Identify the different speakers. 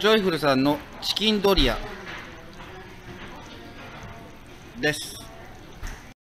Speaker 1: ジョイフルさんのチキンドリアです。